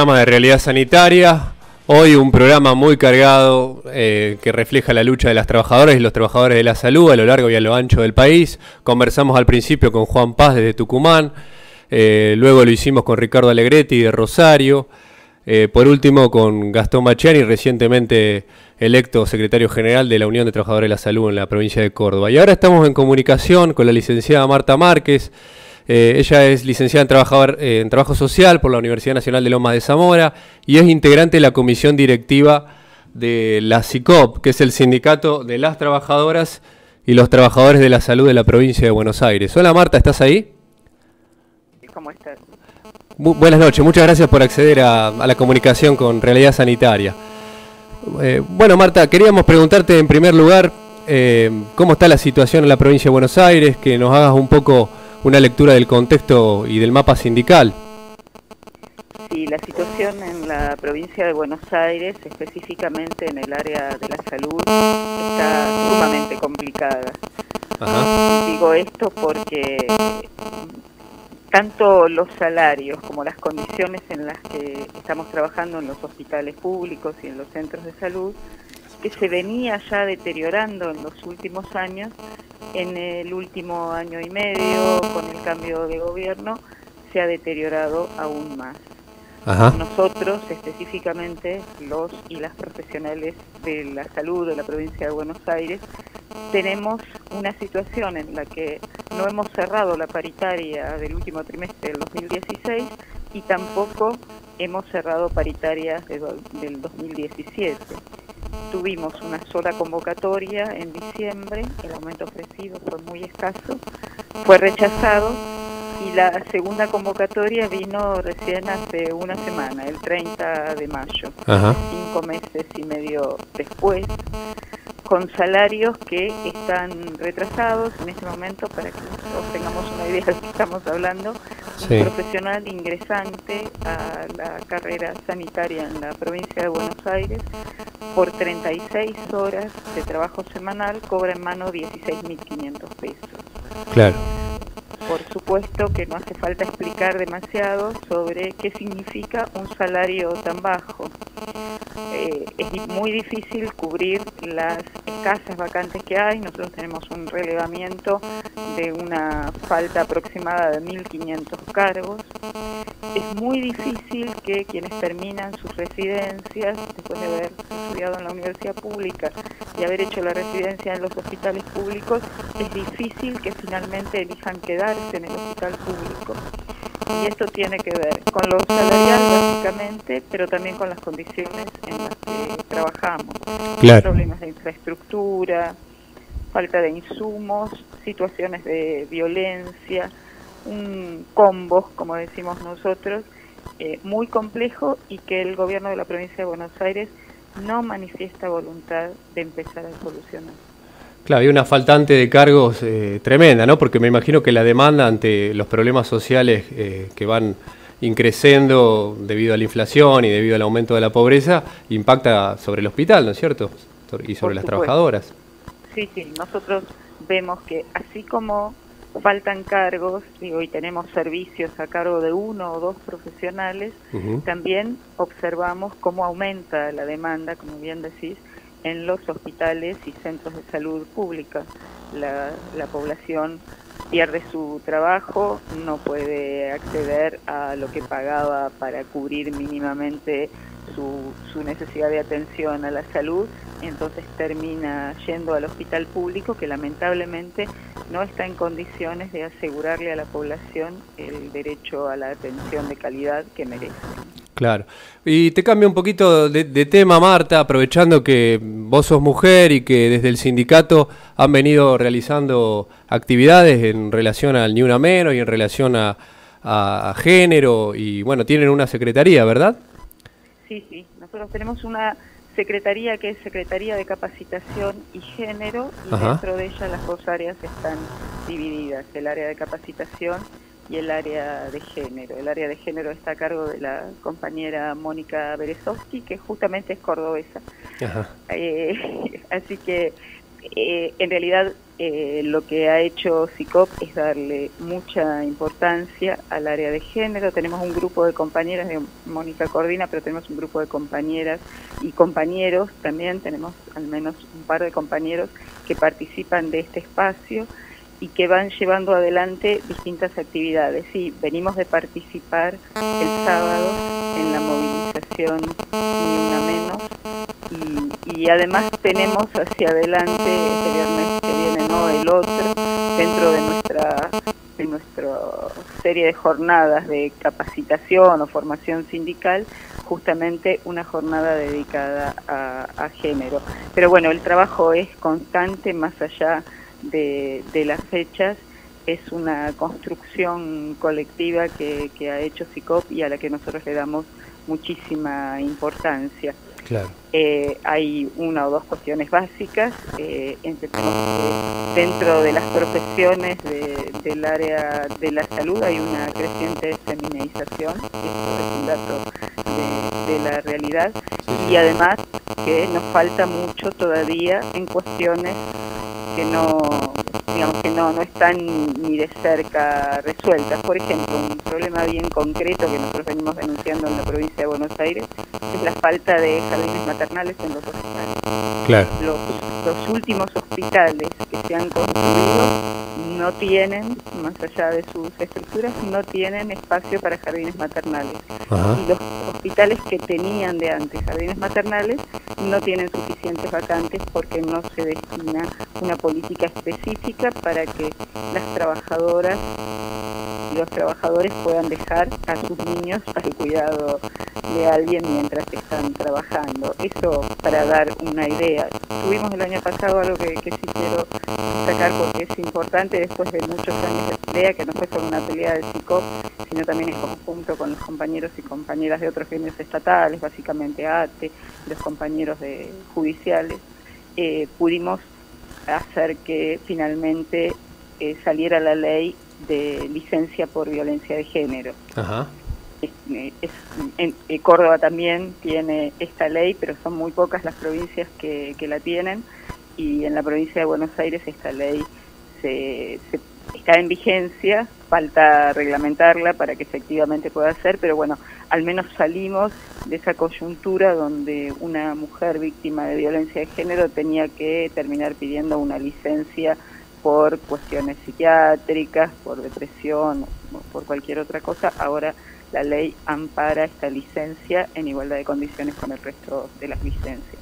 Programa de realidad sanitaria. Hoy un programa muy cargado eh, que refleja la lucha de las trabajadoras y los trabajadores de la salud a lo largo y a lo ancho del país. Conversamos al principio con Juan Paz desde Tucumán, eh, luego lo hicimos con Ricardo Alegretti de Rosario, eh, por último con Gastón Machiani, recientemente electo secretario general de la Unión de Trabajadores de la Salud en la provincia de Córdoba. Y ahora estamos en comunicación con la licenciada Marta Márquez. Eh, ella es licenciada en, eh, en Trabajo Social por la Universidad Nacional de Lomas de Zamora y es integrante de la comisión directiva de la CICOP, que es el sindicato de las trabajadoras y los trabajadores de la salud de la provincia de Buenos Aires. Hola Marta, ¿estás ahí? ¿Cómo estás? buenas noches, muchas gracias por acceder a, la comunicación con Realidad Sanitaria. Eh, bueno Marta, queríamos preguntarte en primer lugar cómo está la situación en la provincia de Buenos Aires, que nos hagas un poco una lectura del contexto y del mapa sindical. Sí, la situación en la provincia de Buenos Aires, específicamente en el área de la salud, está sumamente complicada. Digo esto porque tanto los salarios como las condiciones en las que estamos trabajando en los hospitales públicos y en los centros de salud, que se venía ya deteriorando en los últimos años, en el último año y medio, con el cambio de gobierno, se ha deteriorado aún más. Nosotros, específicamente los y las profesionales de la salud de la provincia de Buenos Aires, tenemos una situación en la que no hemos cerrado la paritaria del último trimestre del 2016 y tampoco hemos cerrado paritarias del 2017 tuvimos una sola convocatoria en diciembre, el aumento ofrecido fue muy escaso, fue rechazado y la segunda convocatoria vino recién hace una semana, el 30 de mayo, cinco meses y medio después, con salarios que están retrasados en este momento, para que nosotros tengamos una idea de lo que estamos hablando, un profesional ingresante a la carrera sanitaria en la provincia de Buenos Aires por 36 horas de trabajo semanal cobra en mano 16.500 pesos. Claro. Por supuesto que no hace falta explicar demasiado sobre qué significa un salario tan bajo. Eh, es muy difícil cubrir las escasas vacantes que hay. Nosotros tenemos un relevamiento de una falta aproximada de 1.500 cargos. Es muy difícil que quienes terminan sus residencias, después de haber estudiado en la universidad pública y haber hecho la residencia en los hospitales públicos, es difícil que finalmente elijan quedarse en el hospital público. Y esto tiene que ver con lo salarial básicamente, pero también con las condiciones en las que trabajamos. Problemas de infraestructura, falta de insumos, situaciones de violencia, un combo, como decimos nosotros, eh, muy complejo y que el gobierno de la provincia de Buenos Aires no manifiesta voluntad de empezar a solucionar. Claro, hay una faltante de cargos eh, tremenda, ¿no? Porque me imagino que la demanda ante los problemas sociales eh, que van increciendo debido a la inflación y debido al aumento de la pobreza impacta sobre el hospital, ¿no es cierto? Y sobre las trabajadoras. Sí, sí, nosotros vemos que así como faltan cargos, digo, y tenemos servicios a cargo de uno o dos profesionales, también observamos cómo aumenta la demanda, como bien decís, en los hospitales y centros de salud pública. La, la población pierde su trabajo, no puede acceder a lo que pagaba para cubrir mínimamente su, su, necesidad de atención a la salud, entonces termina yendo al hospital público que lamentablemente no está en condiciones de asegurarle a la población el derecho a la atención de calidad que merece. Claro. Y te cambio un poquito de, tema, Marta, aprovechando que vos sos mujer y que desde el sindicato han venido realizando actividades en relación al Ni Una Menos y en relación a, género y bueno, tienen una secretaría, ¿verdad? Sí, sí. Nosotros tenemos una secretaría que es Secretaría de Capacitación y Género y dentro de ella las dos áreas están divididas. El área de capacitación y el área de género. El área de género está a cargo de la compañera Mónica Berezovsky, que justamente es cordobesa. Eh, así que eh, en realidad eh, lo que ha hecho SICOP es darle mucha importancia al área de género. Tenemos un grupo de compañeras, de Mónica Cordina, pero tenemos un grupo de compañeras y compañeros también, tenemos al menos un par de compañeros que participan de este espacio y que van llevando adelante distintas actividades. Sí, venimos de participar el sábado en la movilización Ni Una Menos y, además tenemos hacia adelante que viene no el otro dentro de nuestra de nuestra serie de jornadas de capacitación o formación sindical justamente una jornada dedicada a, a género pero bueno el trabajo es constante más allá de, las fechas es una construcción colectiva que, que, ha hecho SICOP y a la que nosotros le damos muchísima importancia. Eh, hay una o dos cuestiones básicas. Eh, dentro de las profesiones del área de la salud hay una creciente feminización, esto es un dato de, de la realidad, y además que nos falta mucho todavía en cuestiones que no digamos que no, no están ni de cerca resueltas. Por ejemplo, un problema bien concreto que nosotros venimos denunciando en la provincia de Buenos Aires es la falta de jardines maternales en los hospitales. Los, los últimos hospitales que se han construido no tienen, más allá de sus estructuras, no tienen espacio para jardines maternales. Y los hospitales que tenían de antes jardines maternales no tienen suficientes vacantes porque no se destina una política específica para que las trabajadoras y los trabajadores puedan dejar a sus niños al cuidado de alguien mientras están trabajando. Eso para dar una idea. Tuvimos el año pasado algo que, que sí quiero destacar porque es importante después de muchos años de pelea, que no fue solo una pelea de psico, sino también en conjunto con los compañeros y compañeras de otros gremios estatales, básicamente ATE, los compañeros de judiciales, eh, pudimos hacer que finalmente eh, saliera la ley de licencia por violencia de género. Ajá. Eh, en, eh, Córdoba también tiene esta ley, pero son muy pocas las provincias que, que la tienen y en la provincia de Buenos Aires esta ley se, está en vigencia, falta reglamentarla para que efectivamente pueda ser, pero bueno, al menos salimos de esa coyuntura donde una mujer víctima de violencia de género tenía que terminar pidiendo una licencia por cuestiones psiquiátricas, por depresión por cualquier otra cosa. Ahora la ley ampara esta licencia en igualdad de condiciones con el resto de las licencias.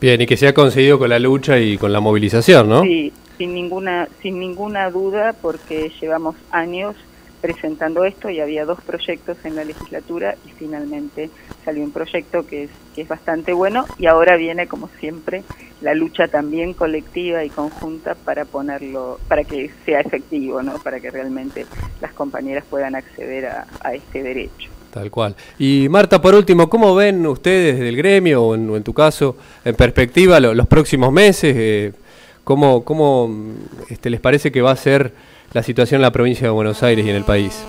Bien, y que se ha conseguido con la lucha y con la movilización, ¿no? Sí, sin ninguna, sin ninguna duda, porque llevamos años presentando esto y había dos proyectos en la legislatura y finalmente salió un proyecto que es, que es bastante bueno y ahora viene, como siempre, la lucha también colectiva y conjunta para ponerlo, para que sea efectivo, ¿no? Para que realmente las compañeras puedan acceder a, este derecho. Tal cual. Y Marta, por último, ¿cómo ven ustedes del gremio o en, tu caso, en perspectiva, los próximos meses? Eh, ¿Cómo, cómo este, les parece que va a ser la situación en la provincia de Buenos Aires y en el país?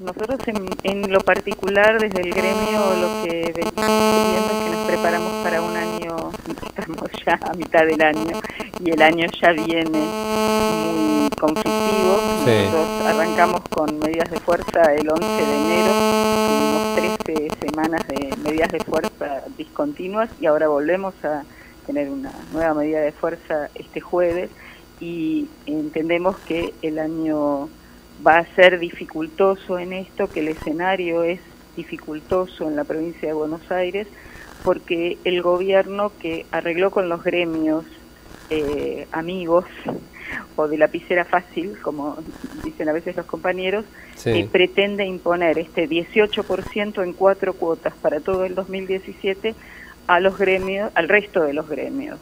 Nosotros en, lo particular desde el gremio lo que venimos viendo es que nos preparamos para un año, estamos ya a mitad del año y el año ya viene muy conflictivo. Nosotros arrancamos con medidas de fuerza el 11 de enero, tuvimos 13 semanas de medidas de fuerza discontinuas y ahora volvemos a tener una nueva medida de fuerza este jueves y entendemos que el año va a ser dificultoso en esto, que el escenario es dificultoso en la provincia de Buenos Aires, porque el gobierno que arregló con los gremios eh, amigos o de lapicera fácil, como dicen a veces los compañeros, eh, pretende imponer este 18% en cuatro cuotas para todo el 2017 a los gremios, al resto de los gremios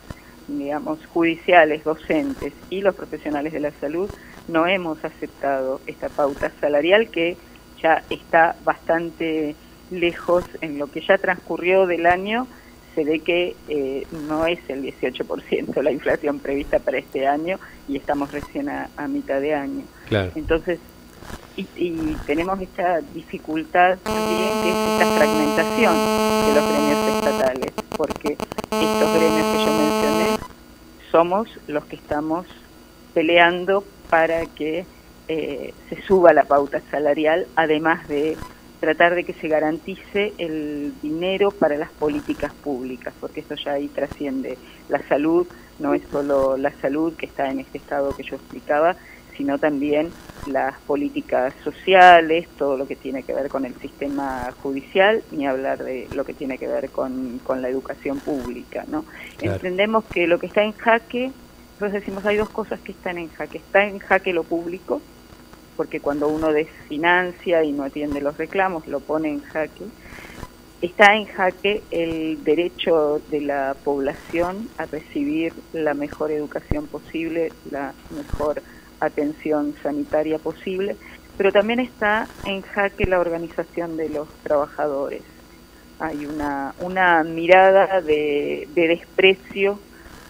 digamos, judiciales, docentes y los profesionales de la salud, no hemos aceptado esta pauta salarial que ya está bastante lejos en lo que ya transcurrió del año. Se ve que eh, no es el 18% la inflación prevista para este año y estamos recién a, mitad de año. Entonces, y, y, tenemos esta dificultad también, que es esta fragmentación de los gremios estatales, porque estos gremios que yo mencioné somos los que estamos peleando para que eh, se suba la pauta salarial, además de tratar de que se garantice el dinero para las políticas públicas, porque eso ya ahí trasciende. La salud, no es solo la salud que está en este estado que yo explicaba, sino también las políticas sociales, todo lo que tiene que ver con el sistema judicial, ni hablar de lo que tiene que ver con, la educación pública. ¿no? Entendemos que lo que está en jaque, nosotros decimos hay dos cosas que están en jaque. Está en jaque lo público, porque cuando uno desfinancia y no atiende los reclamos, lo pone en jaque. Está en jaque el derecho de la población a recibir la mejor educación posible, la mejor atención sanitaria posible, pero también está en jaque la organización de los trabajadores. Hay una, una mirada de, desprecio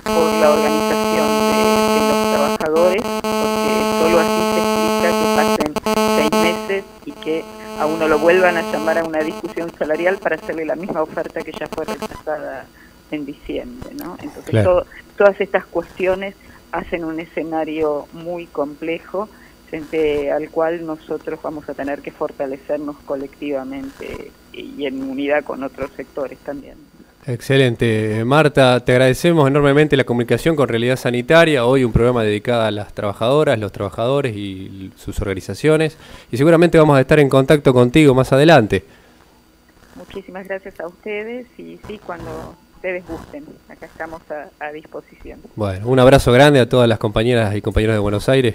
por la organización de, los trabajadores, porque solo así se explica que pasen seis meses y que a uno lo vuelvan a llamar a una discusión salarial para hacerle la misma oferta que ya fue rechazada en diciembre. ¿no? Entonces, todas estas cuestiones hacen un escenario muy complejo frente al cual nosotros vamos a tener que fortalecernos colectivamente y en unidad con otros sectores también. Excelente. Marta, te agradecemos enormemente la comunicación con Realidad Sanitaria. Hoy un programa dedicado a las trabajadoras, los trabajadores y sus organizaciones. Y seguramente vamos a estar en contacto contigo más adelante. Muchísimas gracias a ustedes y sí, cuando ustedes gusten. Acá estamos a, disposición. Bueno, un abrazo grande a todas las compañeras y compañeros de Buenos Aires.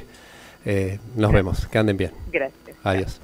Eh, nos vemos. Que anden bien. Gracias. Adiós.